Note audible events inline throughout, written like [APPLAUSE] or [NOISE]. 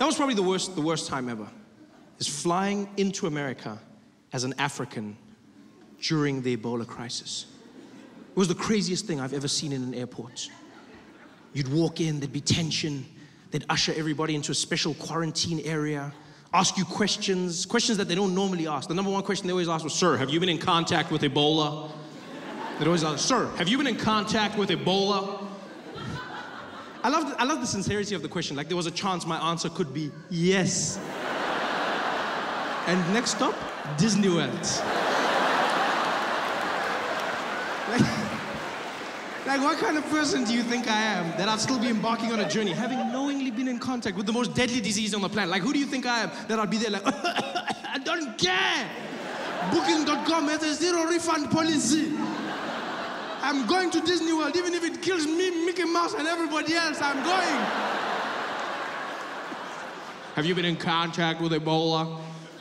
That was probably the worst, the worst time ever. Is flying into America as an African during the Ebola crisis. It was the craziest thing I've ever seen in an airport. You'd walk in, there'd be tension, they'd usher everybody into a special quarantine area, ask you questions, questions that they don't normally ask. The number one question they always ask was, Sir, have you been in contact with Ebola? They'd always ask, Sir, have you been in contact with Ebola? I love, I love the sincerity of the question. Like there was a chance my answer could be yes. and next stop, Disney World. Like, like, what kind of person do you think I am that I'd still be embarking on a journey, having knowingly been in contact with the most deadly disease on the planet? Like, who do you think I am that I'd be there like, [COUGHS] I don't care. Booking.com has a zero refund policy. I'm going to Disney World, even if it kills me, Mickey Mouse, and everybody else, I'm going. Have you been in contact with Ebola?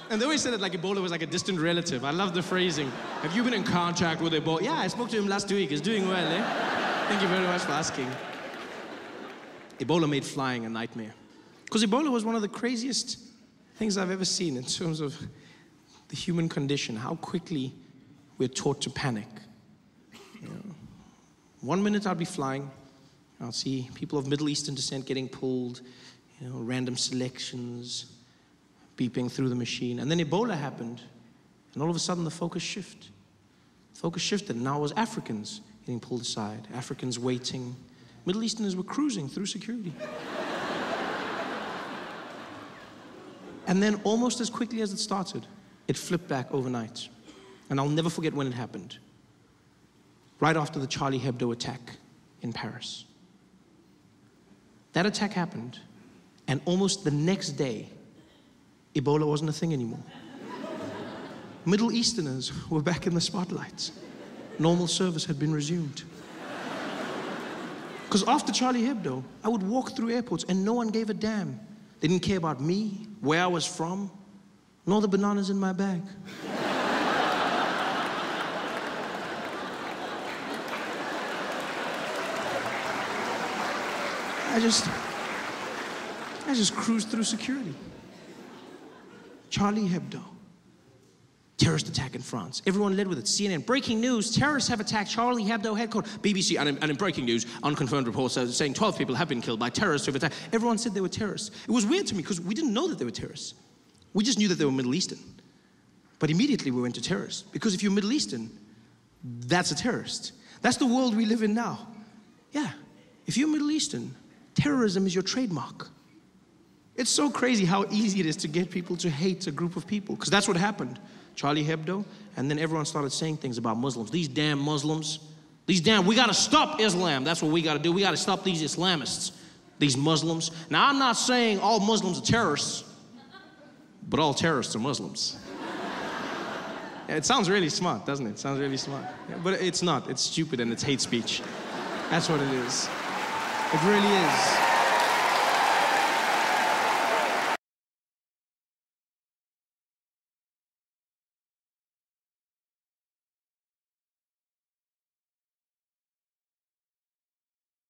And they always said it like Ebola was like a distant relative. I love the phrasing. Have you been in contact with Ebola? Yeah, I spoke to him last week. He's doing well, eh? Thank you very much for asking. Ebola made flying a nightmare. Because Ebola was one of the craziest things I've ever seen in terms of the human condition, how quickly we're taught to panic. One minute I'll be flying, I'll see people of Middle Eastern descent getting pulled, you know, random selections, beeping through the machine. And then Ebola happened, and all of a sudden the focus shifted. Focus shifted, and now it was Africans getting pulled aside, Africans waiting. Middle Easterners were cruising through security. [LAUGHS] and then, almost as quickly as it started, it flipped back overnight. And I'll never forget when it happened. Right after the Charlie Hebdo attack in Paris. That attack happened, and almost the next day, Ebola wasn't a thing anymore. [LAUGHS] Middle Easterners were back in the spotlight. Normal service had been resumed. Because after Charlie Hebdo, I would walk through airports and no one gave a damn. They didn't care about me, where I was from, nor the bananas in my bag. I just, I just cruised through security. Charlie Hebdo. Terrorist attack in France. Everyone led with it. CNN, breaking news, terrorists have attacked Charlie Hebdo headquarters. BBC, and in, and in breaking news, unconfirmed reports saying 12 people have been killed by terrorists who have attacked. Everyone said they were terrorists. It was weird to me because we didn't know that they were terrorists. We just knew that they were Middle Eastern. But immediately we went to terrorists. Because if you're Middle Eastern, that's a terrorist. That's the world we live in now. Yeah. If you're Middle Eastern, terrorism is your trademark. It's so crazy how easy it is to get people to hate a group of people, because that's what happened. Charlie Hebdo, and then everyone started saying things about Muslims. These damn Muslims, these damn, we gotta stop Islam. That's what we gotta do. We gotta stop these Islamists, these Muslims. Now, I'm not saying all Muslims are terrorists, but all terrorists are Muslims. [LAUGHS] it sounds really smart, doesn't it? it sounds really smart. Yeah, but it's not. It's stupid and it's hate speech. That's what it is. It really is.